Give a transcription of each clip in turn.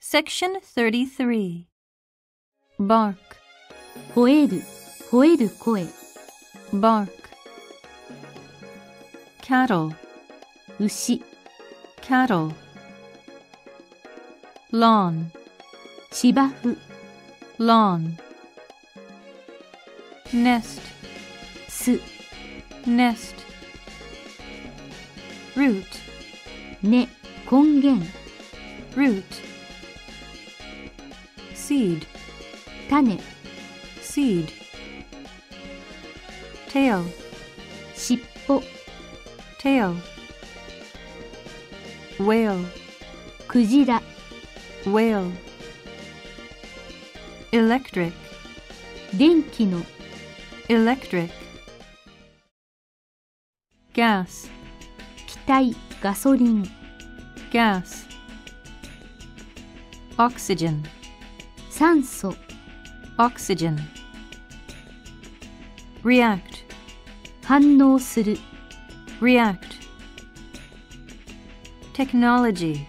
Section 33 Bark 吠える、吠える声、 Bark Cattle 牛、 Cattle Lawn 芝生、 Lawn Nest 巣、 Nest Root 根、根源、 Root Seed 種、Seed Tail 尻尾、Tail Whale クジラ、Whale Electric 電気の、Electric Gas 気体、ガソリン、Gas Oxygen 酸素、Oxygen React 反応する、React Technology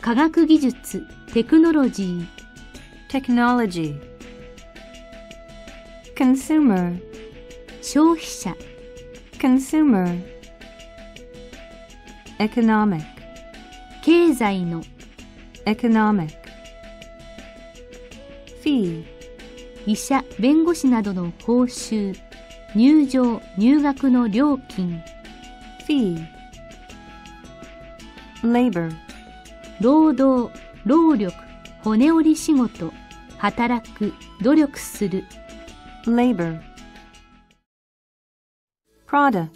科学技術、テクノロジー、Technology Consumer 消費者、Consumer Economic 経済の、Economic Fee 医者、弁護士などの報酬、入場、入学の料金、Fee Labor 労働、労力、骨折り仕事、働く、努力する、Labor Product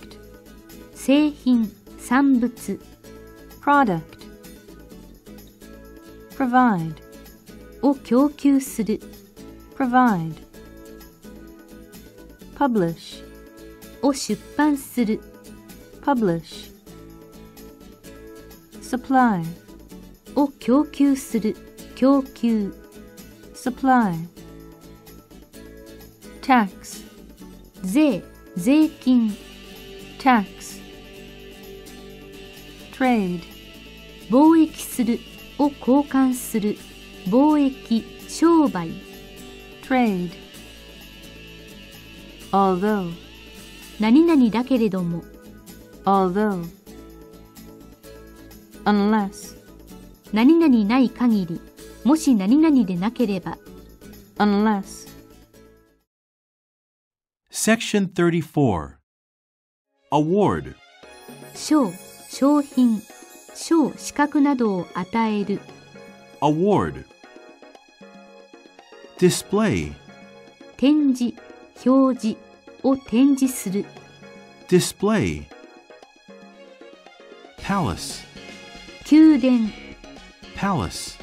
製品、産物、Product Provide を供給する、Provide Publish を出版する、Publish Supply を供給する、供給、Supply Tax 税、税金、Tax Trade 貿易する、を交換する、貿易、商売、Trade Although 何々だけれども、Although Unless 何々ない限り、もし何々でなければ、Unless Section 34 Award 賞、商品、賞、資格などを与える、Award Display 展示、表示を展示する、 Display Palace 宮殿、 Palace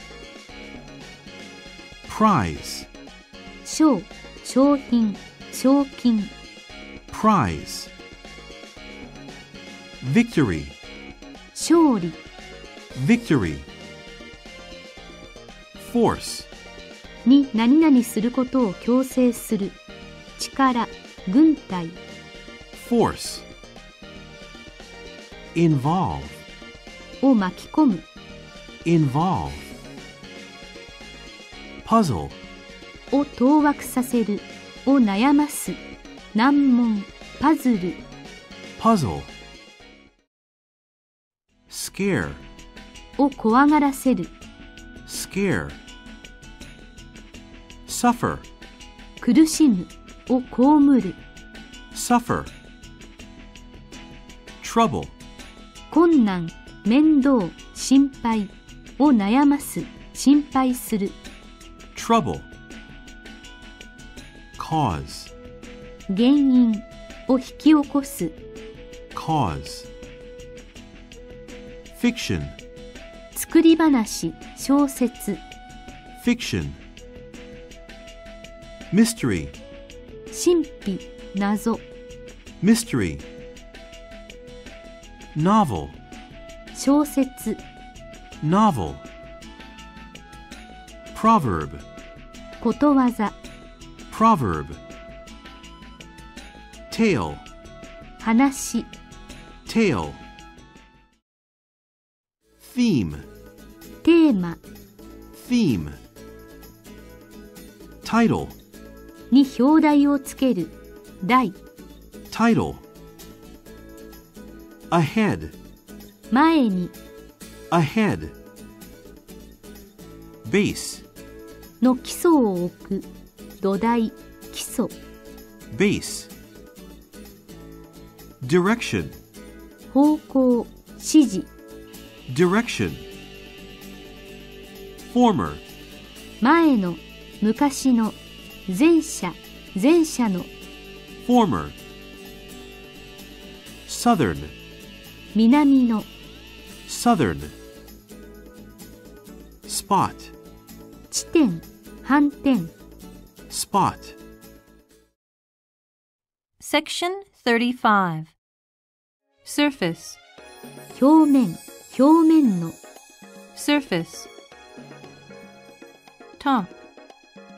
Prize 賞、商品、賞金、 Prize Victory 勝利、 Victory Force に何々することを強制する、力、軍隊、Force Involve を巻き込む、Involve Puzzle を当惑させる、を悩ます、難問、パズル、Puzzle Scare を怖がらせる、Scare Suffer 苦しむ、を被る、Suffer Trouble 困難、面倒、心配を悩ます、心配する、Trouble Cause 原因を引き起こす、Cause Fiction 作り話、小説、Fiction Mystery 神秘、謎、Mystery Novel 小説、Novel Proverb ことわざ、Proverb Tale 話、Tale Theme テーマ、theme, title, に表題をつける題 title, ahead, 前に ahead, base, の基礎を置く土台基礎 base, direction, 方向指示 direction, former, 前の昔の前者前者の former, southern, 南の southern, spot, 地点反転 spot, Section 35 Surface 表面表面の Surface Top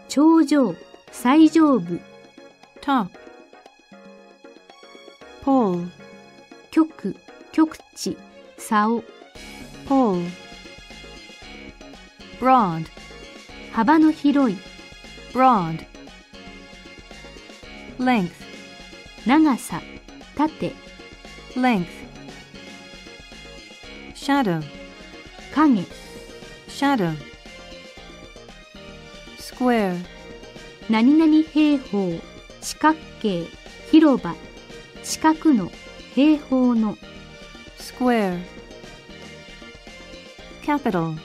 頂上最上部 Top Pole 極極地竿 Pole Broad 幅の広い Broad Length 長さ縦 Length Shadow 影 Shadow Square 何々平方四角形広場四角の平方の Square Capital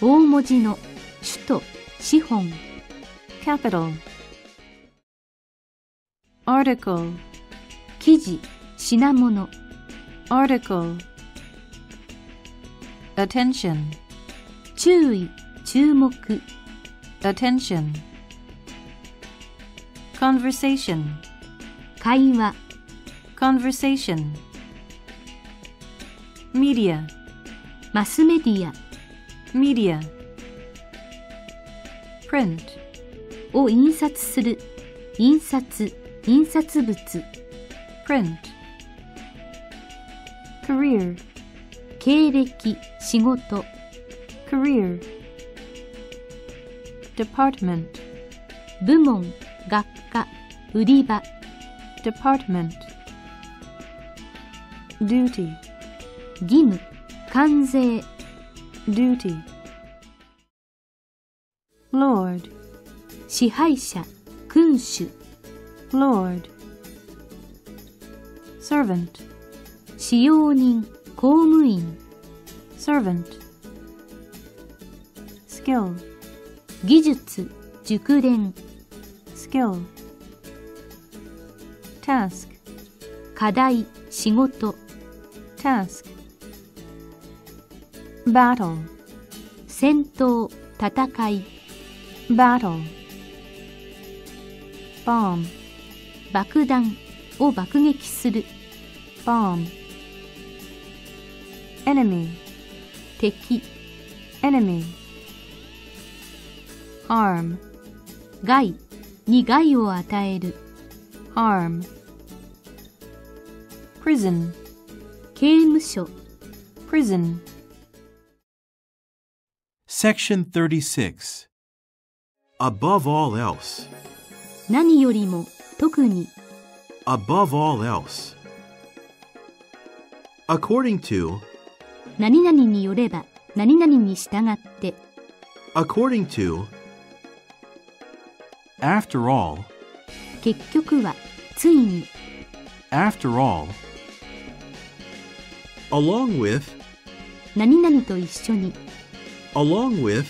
大文字の首都資本 Capital Article 記事品物 Article Attention 注意注目 Attention Conversation 会話 Conversation Media マスメディア Media Print を印刷する印刷印刷物 Print Career 経歴仕事 Career Department 部門学科売り場 Department Duty 義務関税 Duty Lord 支配者君主 Lord Servant 使用人公務員 Servant Skill 技術熟練 Skill Task 課題仕事 Task Battle 戦闘戦い Battle Bomb 爆弾を爆撃する Bomb Enemy 敵 Enemy Harm 害に害を与える Harm Prison 刑務所 Prison Section 36. Above all else. 何よりも特に Above all else. According to, 何々によれば何々に従って according to. After all, 結局はついに after all. Along with, 何々と一緒に along with.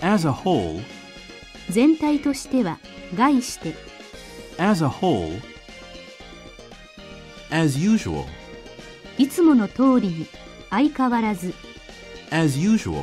As a whole, 全体としては概して as a whole. As usual, いつもの通りに相変わらず as usual.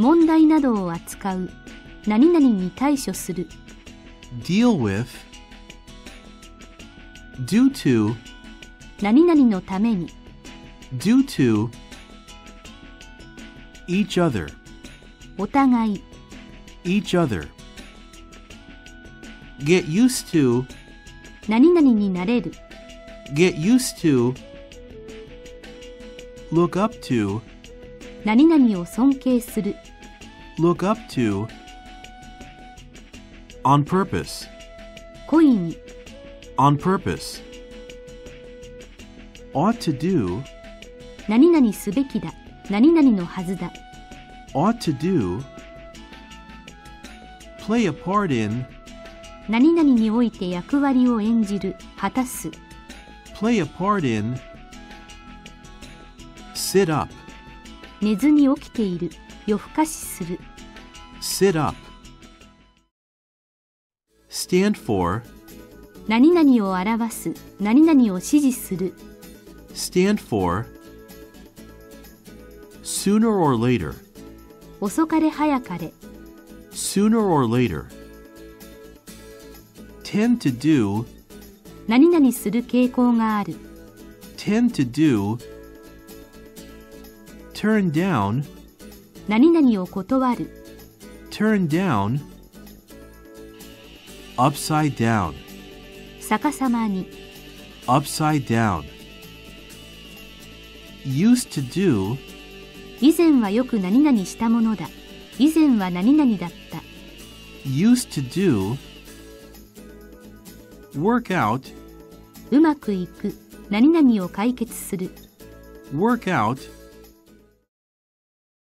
問題などを扱う、何々に対処する、deal with, due to, 何々のために、due to, each other, お互い、each other. Get used to, 何々になれる、get used to, look up to, 何々を尊敬する、look up to, on purpose, 故意に、on purpose. Ought to do, 何々すべきだ、何々のはずだ、ought to do, play a part in, 何々において役割を演じる、果たす、play a part in, sit up, 寝ずに起きている、夜更かしする、sit up. Stand for, 何々を表す、何々を指示する、stand for, sooner or later, 遅かれ早かれ、sooner or later. Tend to do, 何々する傾向がある、tend to do, turn down, 何々を断る、turn down, upside down, 逆さまに、upside down. Used to do, 以前はよく何々したものだ、以前は何々だった、used to do, work out, うまくいく、何々を解決する、work out,